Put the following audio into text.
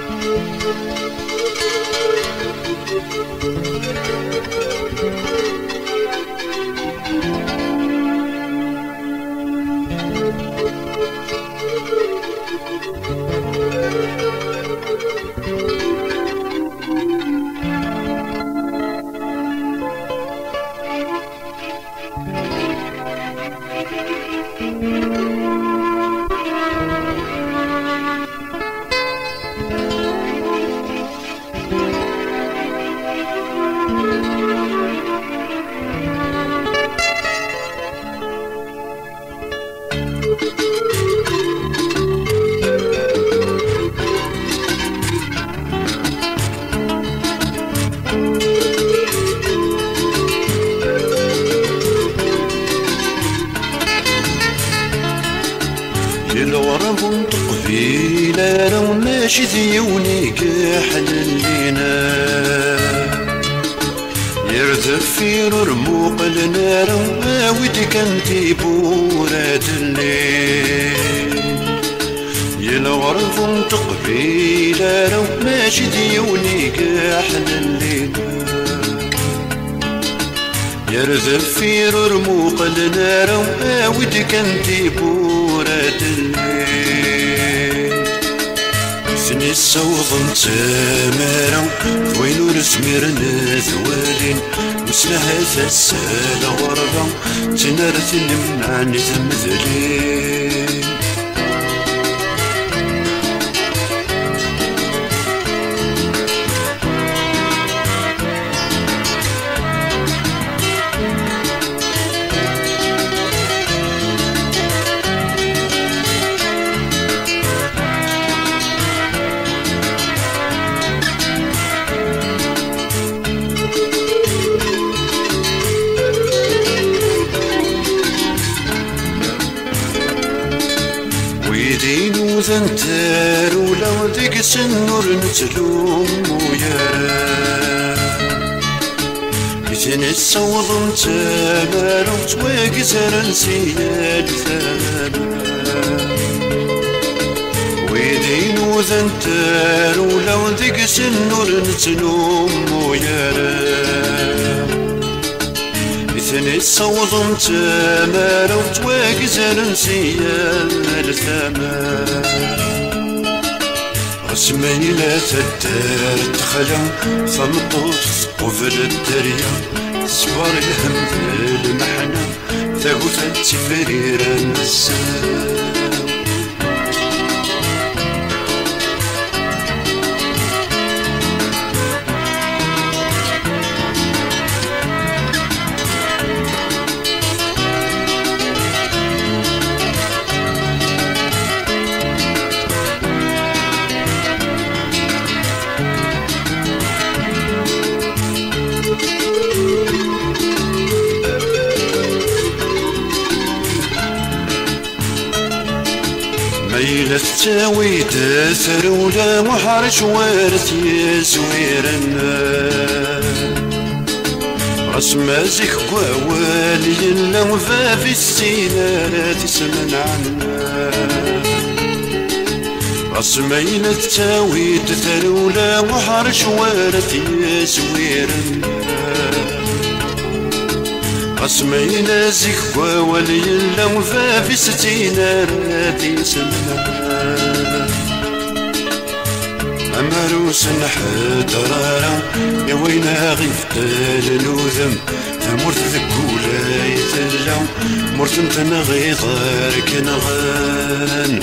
Thank you. الغرب قبيلة لو ماشي ديوني كحل لينا. يرذف في رموق النار ودي كنتي بورات الليل. الغرب قبيلة لو ماشي ديوني كحل لينا. يرذف في رموق النار ودي كنتي الليل. سني السوض تمارا وين ورسمير نذوالين وسلها تسال غربا تنارت نمنعني تمذلين وذنتر ولو ذيك سنور نتلوم ويا. إذن الصوض متمر وتواقي زرن سيال ثمر ويدين وذنتر ولو ذيك سنور نتلوم ويا. ثني الصوض متمر وتواقزر نسيال الثمر رسمي لا تدار تخلى فمطوط قفل الدريا. سوار الهم المحنة ثاقوثة تفرير النسان ميلة تساوي تاثر ولا محرج وارث يسويرنا رسم زيك قوالي لو في السينة لا تسمن عنا رسمينا تساوي تاثر ولا محرج وارث يسويرنا قسمينا زكوا ولي لو في ستينا راتي سنة. أمروس نحترارا يا وينا غيفتال الوذم ثمرت ذكولا يتلا مرت انت نغيظار كنغان